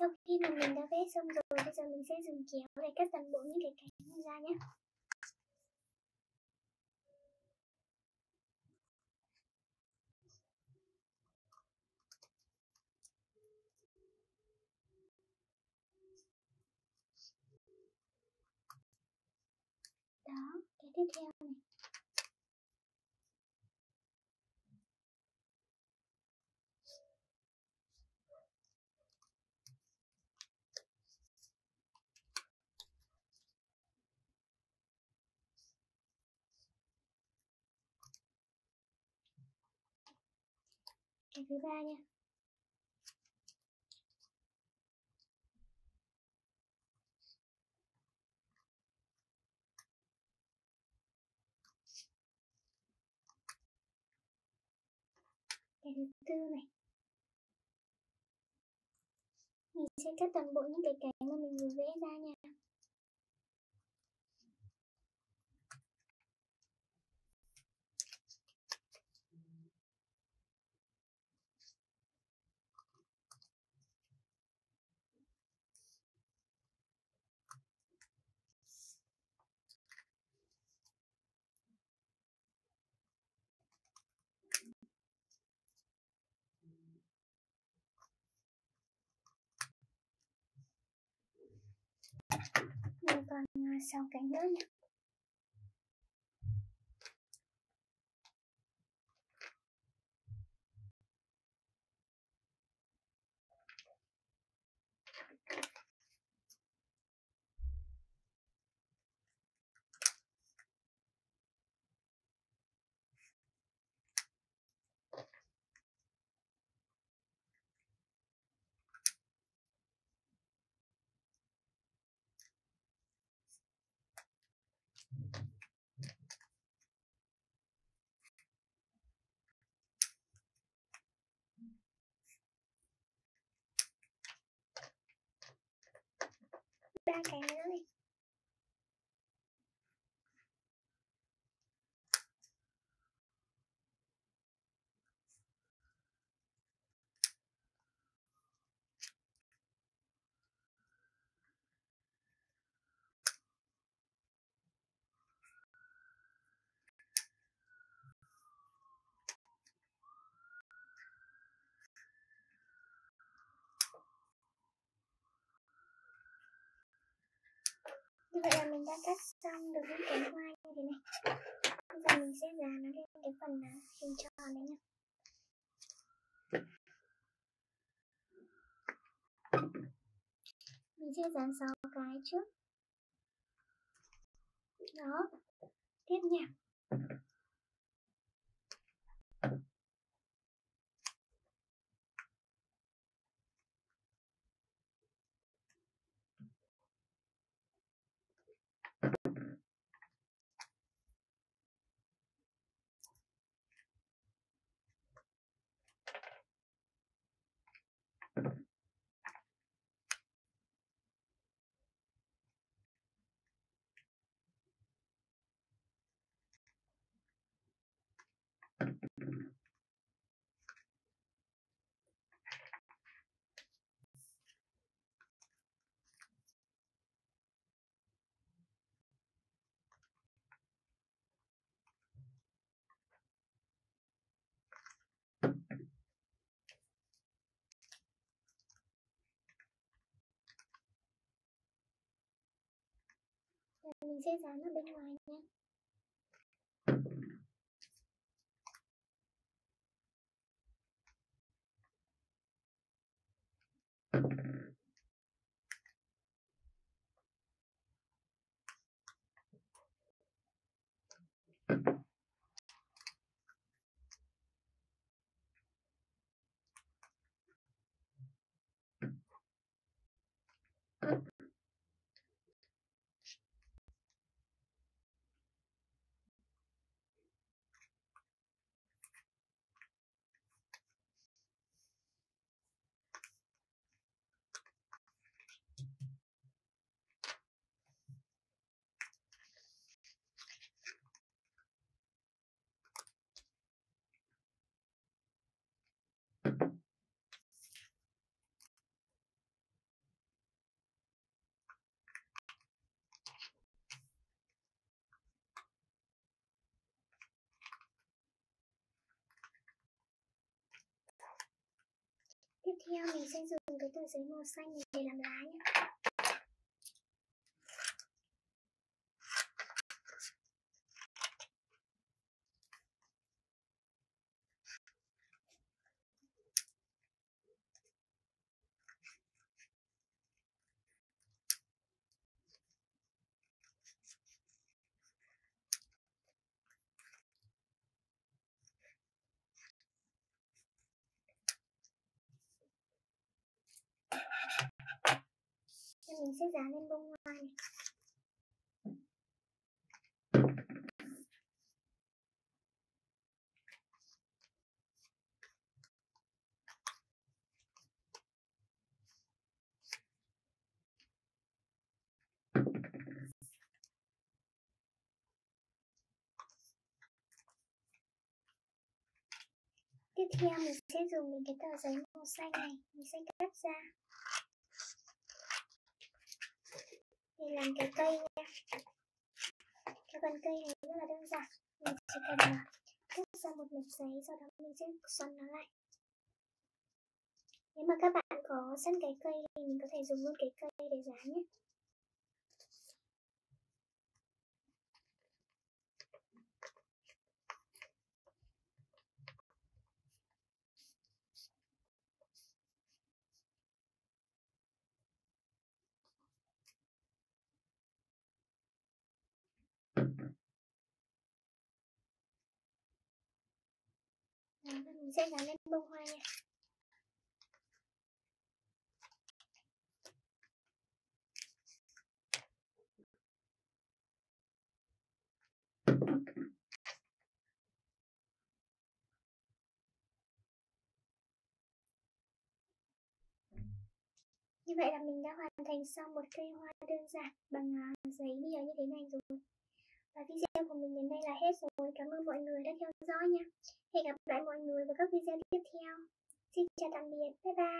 sau khi mà mình đã vẽ xong rồi, bây giờ mình sẽ dùng kéo để cắt toàn bộ những cái cánh ra nhé. Đó, cái tiếp theo này. Cái thứ ba nha. Cái thứ tư này. Mình sẽ cắt toàn bộ những cái cánh mà mình vừa vẽ ra nha. Con còn à, sáu cánh nữa nha ba như vậy là mình đã cắt xong được những cánh hoa như thế này. Bây giờ mình sẽ dán nó lên cái phần à, hình tròn đấy nhá. Mình sẽ dán 6 cái trước. Đó. Tiếp nha. Mình sẽ dán ở bên ngoài nha. Theo mình sẽ dùng cái tờ giấy màu xanh này để làm lá nhé mình sẽ dán lên bông hoa này. Tiếp theo mình sẽ dùng những cái tờ giấy màu xanh này, Mình sẽ cắt ra. Để làm cái cây nha. Cái phần cây này rất là đơn giản. Mình chỉ cần à, cắt ra một mảnh giấy, Sau đó mình sẽ xoắn nó lại. Nếu mà các bạn có sẵn cái cây thì mình có thể dùng luôn cái cây để dán nhé. Mình sẽ dán lên bông hoa nha Như vậy là mình đã hoàn thành xong một cây hoa đơn giản bằng à, giấy nhiều như thế này rồi. Và video của mình đến đây là hết rồi. Cảm ơn mọi người đã theo dõi nha. Hẹn gặp lại mọi người vào các video tiếp theo. Xin chào tạm biệt. Bye bye.